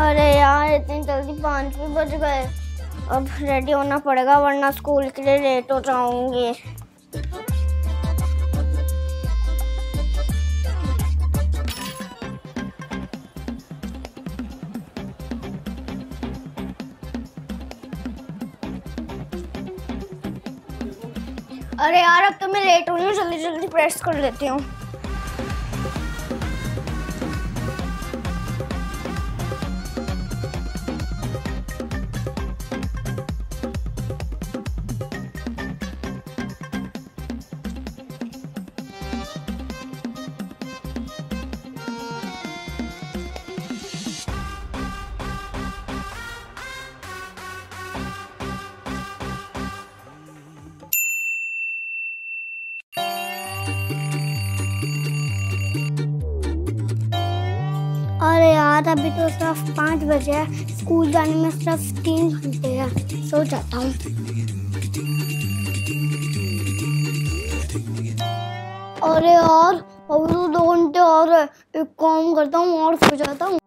अरे यार, इतनी जल्दी पाँच भी बज गए। अब रेडी होना पड़ेगा, वरना स्कूल के लिए लेट हो जाऊँगी। अरे यार, अब तो मैं लेट हो रही हूँ जल्दी जल्दी प्रेस कर लेती हूँ। अभी तो सिर्फ़ पाँच बजे है। स्कूल जाने में सिर्फ़ तीन घंटे हैं। सो जाता हूँ। अरे यार, अभी तो दो घंटे और है। एक काम करता हूँ और सो जाता हूँ।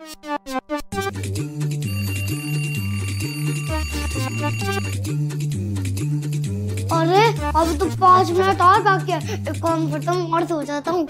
अरे, अभी तो पाँच मिनट और बाकी है। एक काम करता हूँ और सो जाता हूँ।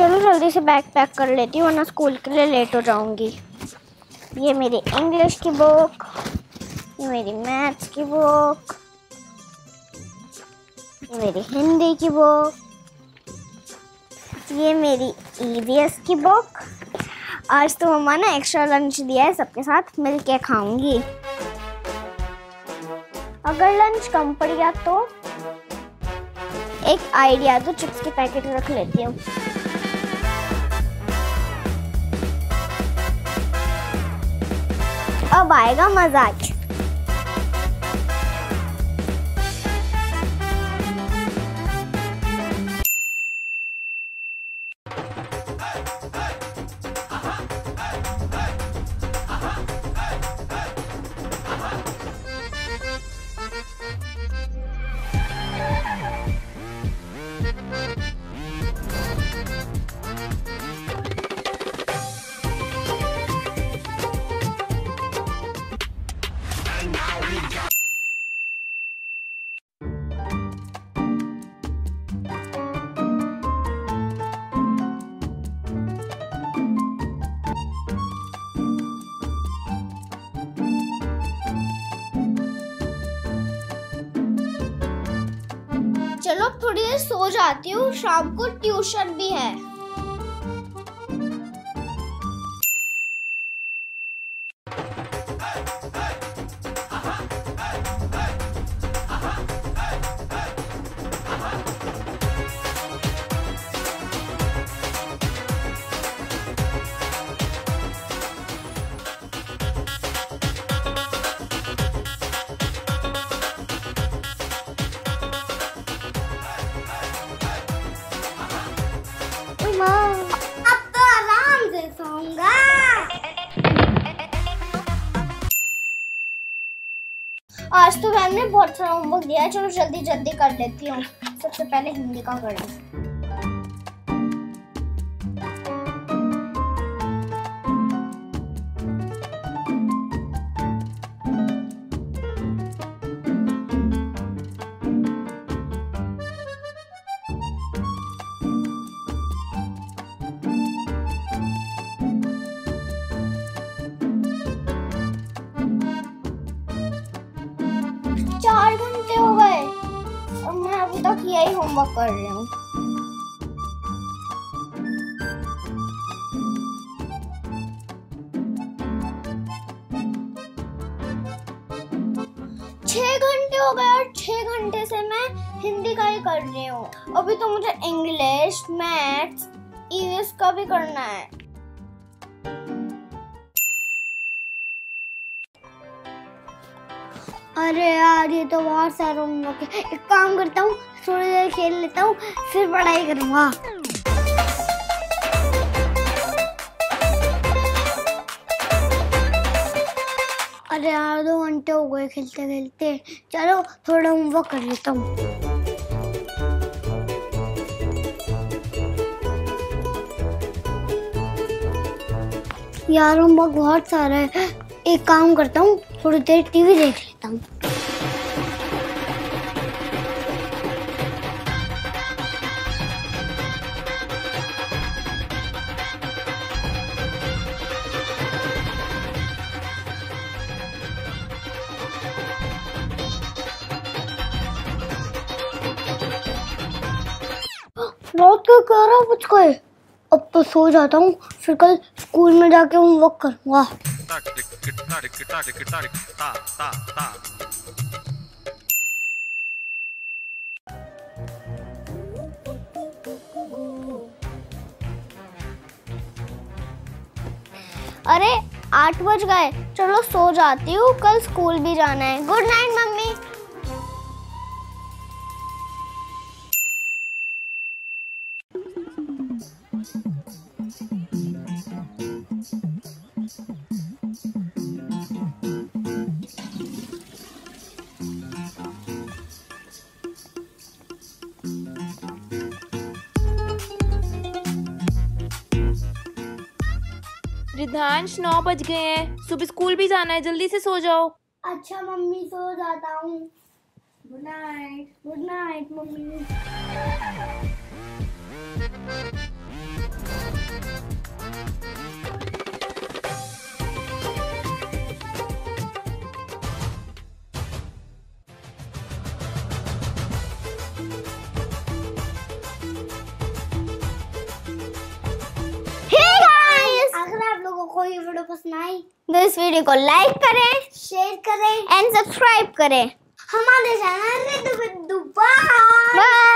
चलो जल्दी से बैग पैक कर लेती हूँ, वरना स्कूल के लिए लेट हो जाऊँगी। ये मेरी इंग्लिश की बुक ये मेरी मैथ्स की बुक ये मेरी हिंदी की बुक ये मेरी ईवीएस की बुक आज तो मम्मा ने एक्स्ट्रा लंच दिया है, सबके साथ मिल के खाऊँगी। अगर लंच कम पड़ गया तो एक आइडिया तो चिप्स के पैकेट रख लेती हूँ। अब आएगा मज़ा चलो थोड़ी देर सो जाती हूँ शाम को ट्यूशन भी है। आज तो मैम ने बहुत सारा होमवर्क दिया है। चलो जल्दी जल्दी कर लेती हूँ। सबसे पहले हिंदी का कर लूँ। तक यही होमवर्क कर रही हूँ। घंटे से मैं हिंदी का ही कर रही हूँ। अभी तो मुझे इंग्लिश मैथ्स ईवीएस का भी करना है। अरे यार, ये तो बहुत सारा एक काम करता हूँ थोड़ी देर खेल लेता हूँ, फिर पढ़ाई करूँगा। अरे यार, दो घंटे हो गए खेलते खेलते। चलो, थोड़ा होमवर्क कर लेता हूँ। यार होमवर्क बहुत सारा है। एक काम करता हूँ, थोड़ी देर टीवी देख लेता हूँ। रात को कह रहा कुछ कहे अब तो सो जाता हूँ, फिर कल स्कूल में जाके होमवर्क करूँगा। अरे, आठ बज गए। चलो सो जाती हूँ, कल स्कूल भी जाना है। गुड नाइट मम्मी रिधांश नौ बज गए हैं। सुबह स्कूल भी जाना है जल्दी से सो जाओ। अच्छा मम्मी सो जाता हूँ। Good night good night mummy. आई तो इस वीडियो को लाइक करें शेयर करें। एंड सब्सक्राइब करें। हमारे चैनल में बाय